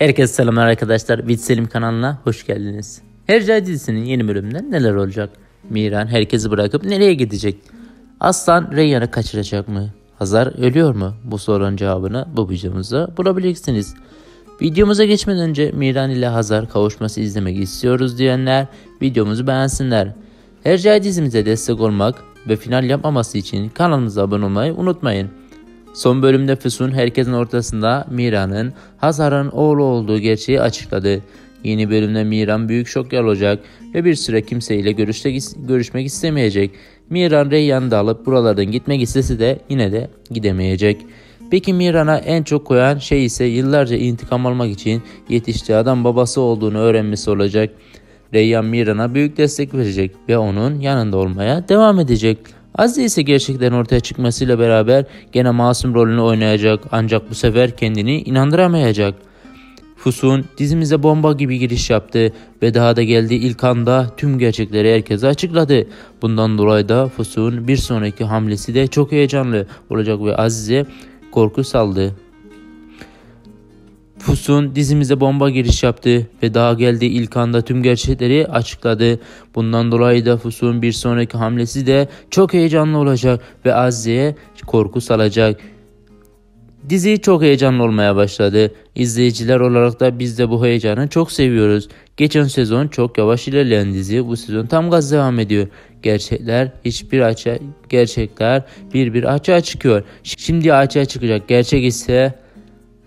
Herkese selamlar arkadaşlar. Vitselim kanalına hoş geldiniz. Hercai dizisinin yeni bölümünde neler olacak? Miran herkesi bırakıp nereye gidecek? Aslan Reyyan'ı kaçıracak mı? Hazar ölüyor mu? Bu sorunun cevabını bu videomuzda bulabilirsiniz. Videomuza geçmeden önce Miran ile Hazar kavuşması izlemek istiyoruz diyenler videomuzu beğensinler. Hercai dizimize destek olmak ve final yapmaması için kanalımıza abone olmayı unutmayın. Son bölümde Füsun herkesin ortasında Mira'nın Hazar'ın oğlu olduğu gerçeği açıkladı. Yeni bölümde Miran büyük şok olacak ve bir süre kimseyle görüşmek, görüşmek istemeyecek. Miran Reyyan'ı da alıp buralardan gitmek istese de yine de gidemeyecek. Peki Miran'a en çok koyan şey ise yıllarca intikam almak için yetiştiği adam babası olduğunu öğrenmesi olacak. Reyyan Miran'a büyük destek verecek ve onun yanında olmaya devam edecek. Azize ise gerçekten ortaya çıkmasıyla beraber gene masum rolünü oynayacak ancak bu sefer kendini inandıramayacak. Fusun dizimize bomba gibi giriş yaptı ve daha da geldiği ilk anda tüm gerçekleri herkese açıkladı. Bundan dolayı da Fusun bir sonraki hamlesi de çok heyecanlı olacak ve Azize korku saldı. Fusun dizimize bomba giriş yaptı ve daha geldi ilk anda tüm gerçekleri açıkladı. Bundan dolayı da Fusun bir sonraki hamlesi de çok heyecanlı olacak ve Azize'ye korku salacak. Dizi çok heyecanlı olmaya başladı. İzleyiciler olarak da biz de bu heyecanı çok seviyoruz. Geçen sezon çok yavaş ilerleyen dizi bu sezon tam gaz devam ediyor. Gerçekler hiçbir açığa gerçekler bir bir açığa çıkıyor. Şimdi açığa çıkacak gerçek ise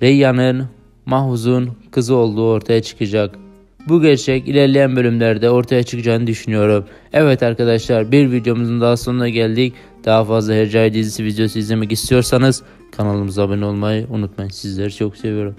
Reyyan'ın Mahuz'un kızı olduğu ortaya çıkacak. Bu gerçek ilerleyen bölümlerde ortaya çıkacağını düşünüyorum. Evet arkadaşlar bir videomuzun daha sonuna geldik. Daha fazla Hercai dizisi videosu izlemek istiyorsanız kanalımıza abone olmayı unutmayın. Sizleri çok seviyorum.